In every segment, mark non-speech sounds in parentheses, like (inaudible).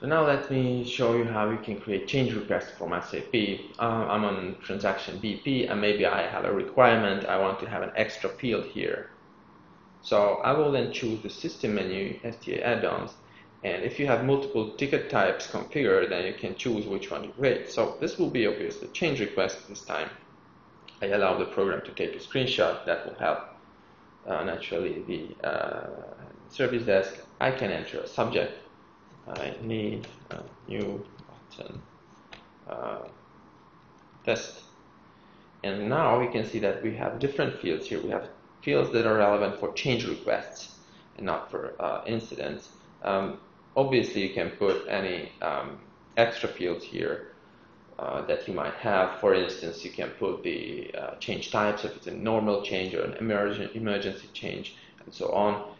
So now let me show you how you can create change requests from SAP. Uh, I'm on transaction BP and maybe I have a requirement. I want to have an extra field here. So I will then choose the system menu, STA add-ons, and if you have multiple ticket types configured, then you can choose which one you create. So this will be obviously change request this time. I allow the program to take a screenshot that will help uh, naturally the uh, service desk. I can enter a subject. I need a new button uh, test. And now we can see that we have different fields here. We have fields that are relevant for change requests and not for uh, incidents. Um, obviously, you can put any um, extra fields here uh, that you might have. For instance, you can put the uh, change types if it's a normal change or an emergency change, and so on.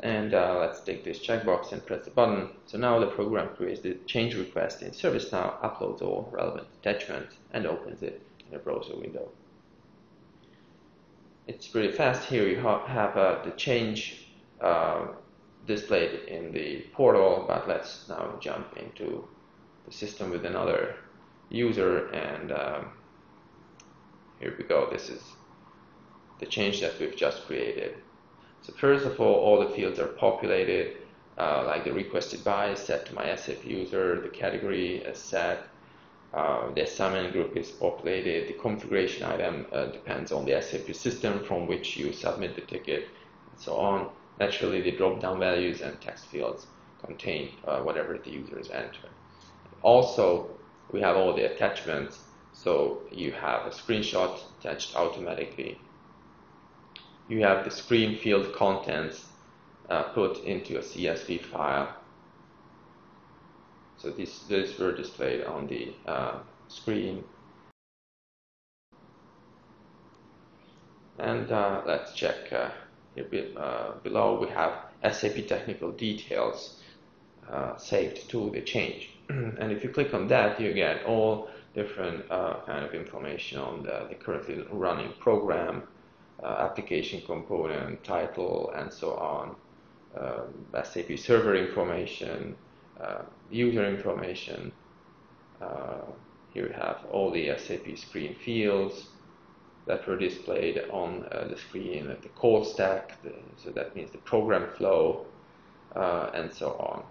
And uh, let's take this checkbox and press the button. So now the program creates the change request in ServiceNow, uploads all relevant attachments, and opens it in a browser window. It's pretty fast. Here you ha have uh, the change uh, displayed in the portal, but let's now jump into the system with another user and um, here we go. This is the change that we've just created. So first of all, all the fields are populated, uh, like the requested by is set to my SAP user, the category is set, uh, the assignment group is populated, the configuration item uh, depends on the SAP system from which you submit the ticket, and so on. Naturally, the drop-down values and text fields contain uh, whatever the user is entering. Also, we have all the attachments, so you have a screenshot attached automatically you have the screen field contents uh, put into a CSV file. So these, these were displayed on the uh, screen. And uh, let's check uh, here be, uh, below we have SAP technical details uh, saved to the change. (clears throat) and if you click on that, you get all different kind of information on the, the currently running program, uh, application component, title, and so on, um, SAP server information, uh, user information. Uh, here we have all the SAP screen fields that were displayed on uh, the screen, the call stack, the, so that means the program flow, uh, and so on.